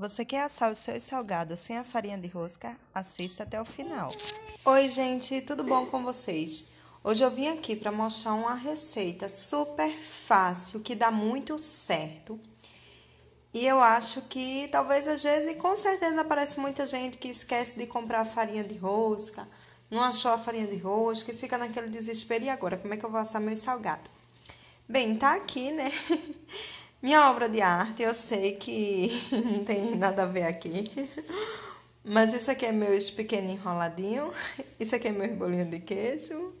Você quer assar os seus salgados sem a farinha de rosca? Assista até o final. Oi, gente, tudo bom com vocês? Hoje eu vim aqui para mostrar uma receita super fácil que dá muito certo. E eu acho que talvez às vezes, e com certeza aparece muita gente que esquece de comprar farinha de rosca, não achou a farinha de rosca e fica naquele desespero. E agora, como é que eu vou assar meu salgado? Bem, tá aqui, né? Minha obra de arte, eu sei que não tem nada a ver aqui. Mas isso aqui é meus pequenos enroladinhos. Isso aqui é meu bolinho de queijo.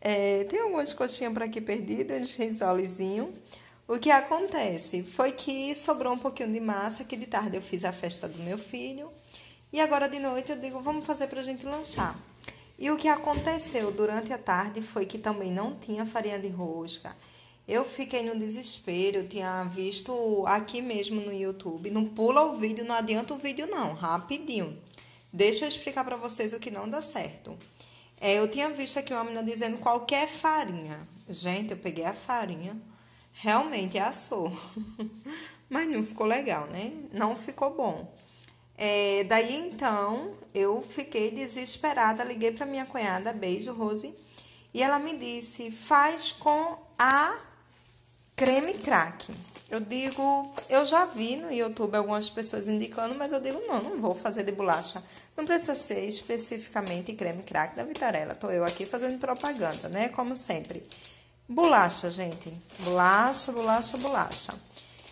É, tem algumas coxinhas por aqui perdidas, risolezinho. O que acontece foi que sobrou um pouquinho de massa, que de tarde eu fiz a festa do meu filho. E agora de noite eu digo, vamos fazer pra gente lanchar. E o que aconteceu durante a tarde foi que também não tinha farinha de rosca. Eu fiquei no desespero, eu tinha visto aqui mesmo no YouTube. Não pula o vídeo, não adianta o vídeo não, rapidinho. Deixa eu explicar para vocês o que não dá certo. É, eu tinha visto aqui uma menina dizendo qualquer farinha. Gente, eu peguei a farinha, realmente assou. Mas não ficou legal, né? Não ficou bom. É, daí então, eu fiquei desesperada, liguei para minha cunhada, beijo, Rose, e ela me disse: faz com a creme crack. Eu digo, eu já vi no YouTube algumas pessoas indicando, mas eu digo, não, não vou fazer de bolacha. Não precisa ser especificamente creme crack da Vitarella. Tô eu aqui fazendo propaganda, né? Como sempre. Bolacha, gente. Bolacha, bolacha, bolacha.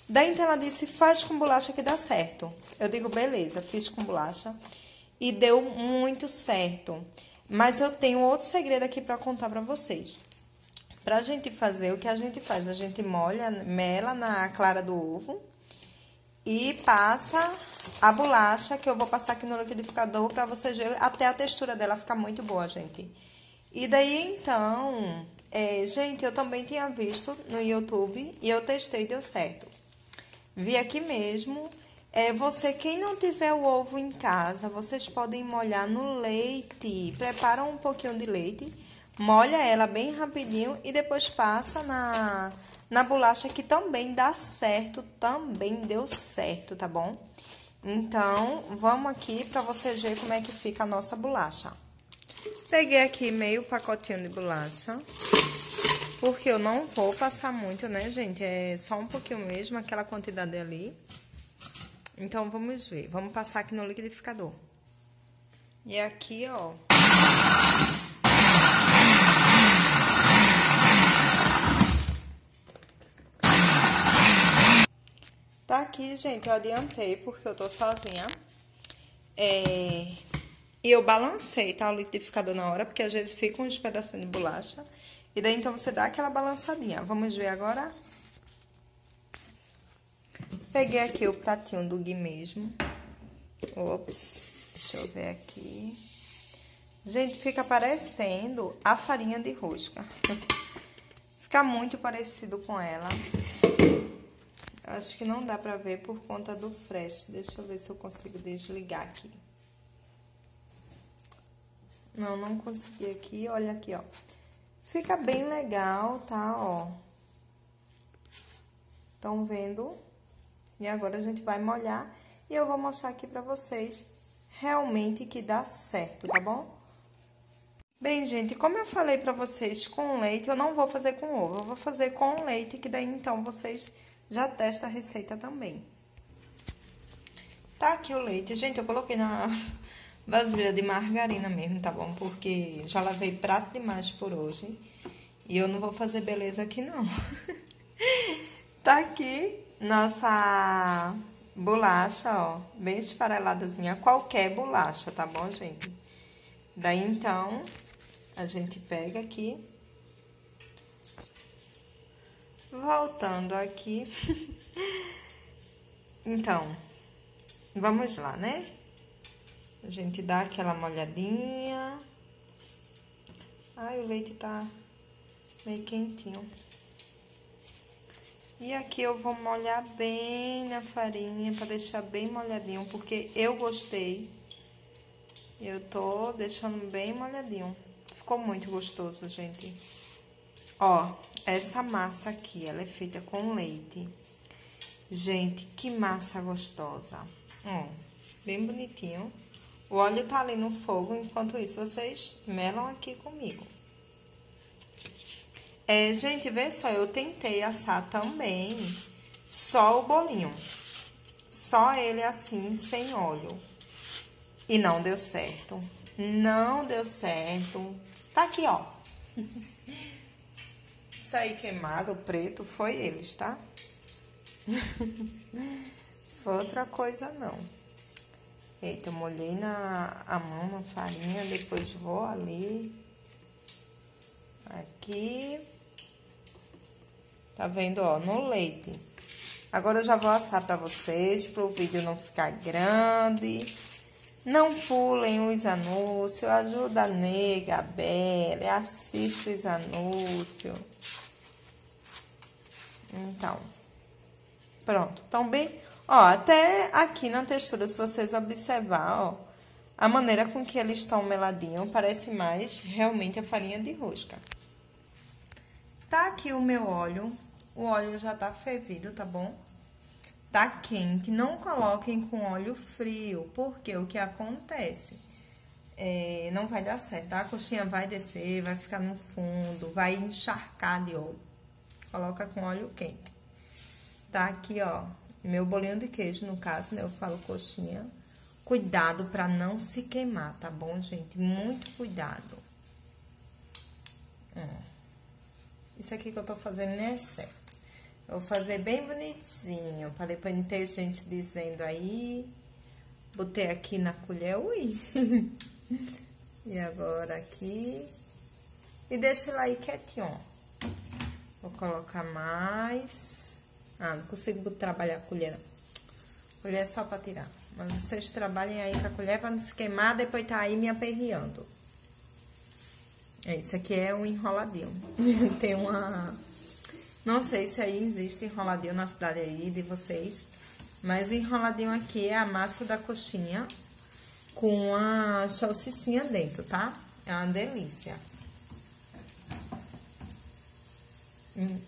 Daí então ela disse, faz com bolacha que dá certo. Eu digo, beleza, fiz com bolacha e deu muito certo. Mas eu tenho outro segredo aqui para contar para vocês. Pra gente fazer, o que a gente faz? A gente molha, mela na clara do ovo e passa a bolacha, que eu vou passar aqui no liquidificador pra vocês verem, até a textura dela ficar muito boa, gente. E daí, então, é, gente, eu também tinha visto no YouTube e eu testei, deu certo. Vi aqui mesmo. É, você, quem não tiver o ovo em casa, vocês podem molhar no leite. Preparam um pouquinho de leite molha ela bem rapidinho e depois passa na, na bolacha que também dá certo, também deu certo, tá bom? Então, vamos aqui para vocês verem como é que fica a nossa bolacha. Peguei aqui meio pacotinho de bolacha, porque eu não vou passar muito, né, gente? É só um pouquinho mesmo, aquela quantidade ali. Então, vamos ver. Vamos passar aqui no liquidificador. E aqui, ó... aqui, gente, eu adiantei porque eu tô sozinha. É... E eu balancei, tá? O liquidificador na hora, porque às vezes fica uns pedacinhos de bolacha. E daí, então, você dá aquela balançadinha. Vamos ver agora? Peguei aqui o pratinho do Gui mesmo. Ops, deixa eu ver aqui. Gente, fica parecendo a farinha de rosca. Fica muito parecido com ela. Acho que não dá pra ver por conta do flash. Deixa eu ver se eu consigo desligar aqui. Não, não consegui aqui. Olha aqui, ó. Fica bem legal, tá? Ó. Estão vendo? E agora a gente vai molhar. E eu vou mostrar aqui pra vocês realmente que dá certo, tá bom? Bem, gente, como eu falei pra vocês com leite, eu não vou fazer com ovo. Eu vou fazer com leite, que daí então vocês já testa a receita também. Tá aqui o leite. Gente, eu coloquei na vasilha de margarina mesmo, tá bom? Porque já lavei prato demais por hoje. E eu não vou fazer beleza aqui, não. tá aqui nossa bolacha, ó. Bem esfareladazinha. Qualquer bolacha, tá bom, gente? Daí, então, a gente pega aqui Voltando aqui. então, vamos lá, né? A gente dá aquela molhadinha. Ai, o leite tá meio quentinho. E aqui eu vou molhar bem na farinha, pra deixar bem molhadinho, porque eu gostei. Eu tô deixando bem molhadinho. Ficou muito gostoso, gente. Ó, essa massa aqui, ela é feita com leite. Gente, que massa gostosa. Ó, bem bonitinho. O óleo tá ali no fogo, enquanto isso vocês melam aqui comigo. É, gente, vê só, eu tentei assar também só o bolinho. Só ele assim, sem óleo. E não deu certo. Não deu certo. Tá aqui, ó. Aí queimado, preto, foi eles, tá? foi outra coisa, não. Eita, eu molhei na, a mão na farinha, depois vou ali. Aqui. Tá vendo, ó, no leite. Agora eu já vou assar pra vocês, pro vídeo não ficar grande. Não pulem os anúncios, ajuda a nega, a Bela, assista os anúncios. Então, pronto. Então, bem... Ó, até aqui na textura, se vocês observar, ó, a maneira com que eles estão meladinhos parece mais realmente a farinha de rosca. Tá aqui o meu óleo, o óleo já tá fervido, tá bom? Tá quente, não coloquem com óleo frio, porque o que acontece? É, não vai dar certo, tá? A coxinha vai descer, vai ficar no fundo, vai encharcar de óleo. Coloca com óleo quente. Tá aqui, ó, meu bolinho de queijo, no caso, né? Eu falo coxinha. Cuidado para não se queimar, tá bom, gente? Muito cuidado. Hum. Isso aqui que eu tô fazendo é certo. Vou fazer bem bonitinho, para depois não ter gente dizendo aí. Botei aqui na colher, ui. e agora aqui. E deixa ela aí quietinho, Vou colocar mais. Ah, não consigo trabalhar a colher, A colher é só para tirar. Mas vocês trabalhem aí com a colher para não se queimar, depois tá aí me aperreando. É, isso aqui é um enroladinho. Tem uma... Não sei se aí existe enroladinho na cidade aí de vocês. Mas enroladinho aqui é a massa da coxinha com a salsicinha dentro, tá? É uma delícia. Hum.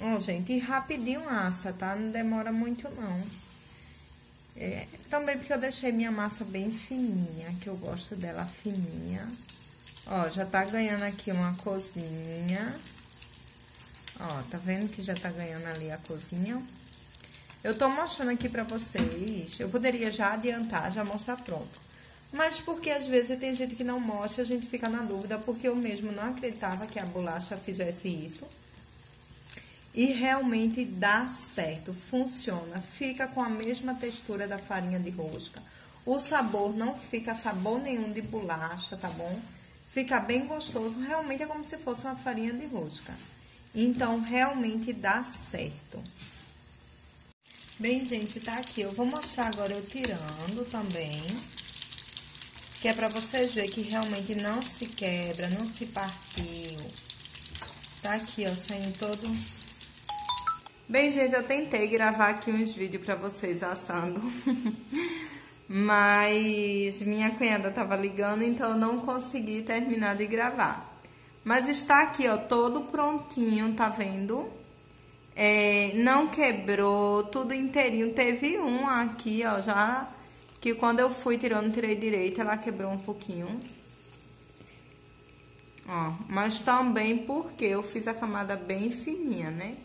Ó, gente, e rapidinho assa, tá? Não demora muito, não. É, também porque eu deixei minha massa bem fininha, que eu gosto dela fininha. Ó, já tá ganhando aqui uma cozinha. Ó, tá vendo que já tá ganhando ali a cozinha? Eu tô mostrando aqui pra vocês. Eu poderia já adiantar, já mostrar pronto. Mas porque às vezes tem gente que não mostra, a gente fica na dúvida, porque eu mesmo não acreditava que a bolacha fizesse isso. E realmente dá certo, funciona, fica com a mesma textura da farinha de rosca. O sabor não fica sabor nenhum de bolacha, tá bom? Fica bem gostoso, realmente é como se fosse uma farinha de rosca. Então, realmente dá certo. Bem, gente, tá aqui. Eu vou mostrar agora eu tirando também. Que é pra vocês verem que realmente não se quebra, não se partiu. Tá aqui, ó, saindo todo Bem, gente, eu tentei gravar aqui uns vídeos pra vocês assando. Mas minha cunhada tava ligando, então eu não consegui terminar de gravar. Mas está aqui, ó, todo prontinho, tá vendo? É, não quebrou, tudo inteirinho. Teve um aqui, ó, já... Que quando eu fui tirando, tirei direito, ela quebrou um pouquinho. Ó, mas também porque eu fiz a camada bem fininha, né?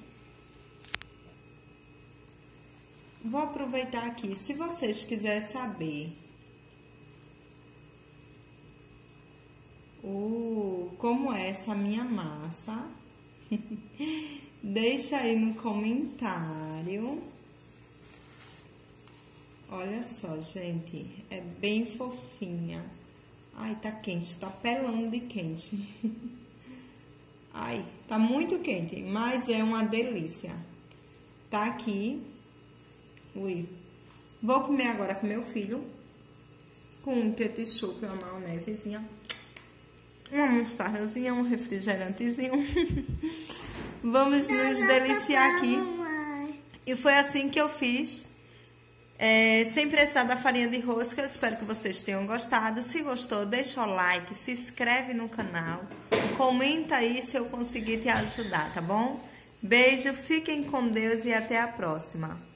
Vou aproveitar aqui, se vocês quiserem saber o, como é essa minha massa, deixa aí no comentário. Olha só, gente, é bem fofinha. Ai, tá quente, tá pelando de quente. Ai, tá muito quente, mas é uma delícia. Tá aqui Ui. Vou comer agora com meu filho. Com um ketchup, uma maionesezinha. Uma mostardazinha, um refrigerantezinho. Vamos nos deliciar aqui. E foi assim que eu fiz. É, sem precisar da farinha de rosca, espero que vocês tenham gostado. Se gostou, deixa o like, se inscreve no canal. Comenta aí se eu conseguir te ajudar, tá bom? Beijo, fiquem com Deus e até a próxima.